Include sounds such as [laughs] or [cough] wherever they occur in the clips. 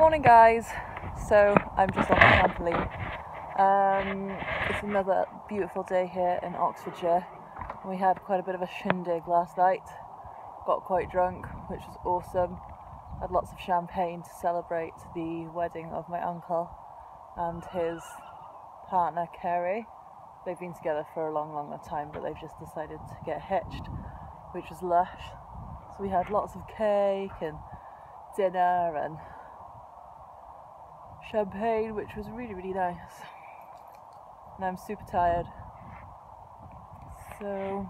Good morning guys, so I'm just on the trampoline. Um, it's another beautiful day here in Oxfordshire. We had quite a bit of a shindig last night, got quite drunk, which was awesome. Had lots of champagne to celebrate the wedding of my uncle and his partner Kerry. They've been together for a long, long time, but they've just decided to get hitched, which was lush. So we had lots of cake and dinner and champagne, which was really, really nice. And I'm super tired. So,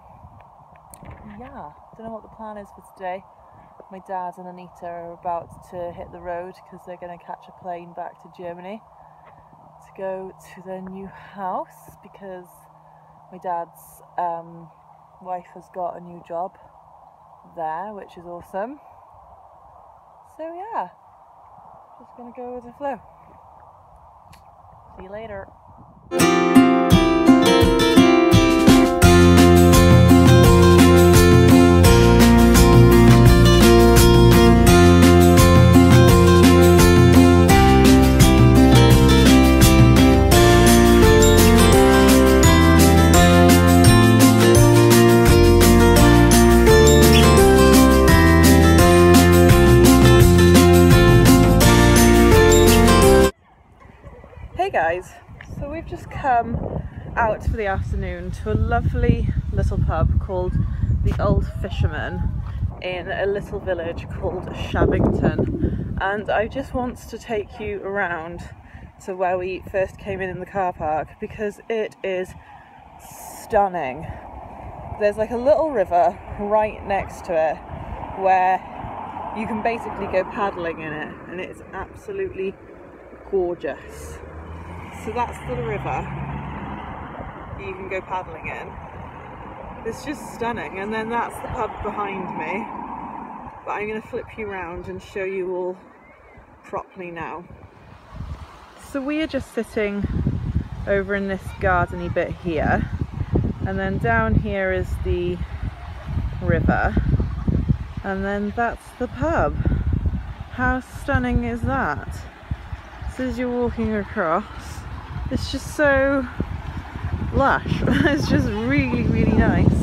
yeah, don't know what the plan is for today. My dad and Anita are about to hit the road because they're going to catch a plane back to Germany to go to their new house because my dad's um, wife has got a new job there, which is awesome. So, yeah, just going to go with the flow. See you later. Guys, so we've just come out for the afternoon to a lovely little pub called the Old Fisherman in a little village called Shabbington and I just want to take you around to where we first came in in the car park because it is stunning. There's like a little river right next to it where you can basically go paddling in it and it's absolutely gorgeous. So that's the river you can go paddling in. It's just stunning. And then that's the pub behind me. But I'm going to flip you around and show you all properly now. So we are just sitting over in this gardeny bit here. And then down here is the river. And then that's the pub. How stunning is that? So as you're walking across, it's just so lush. [laughs] it's just really, really nice.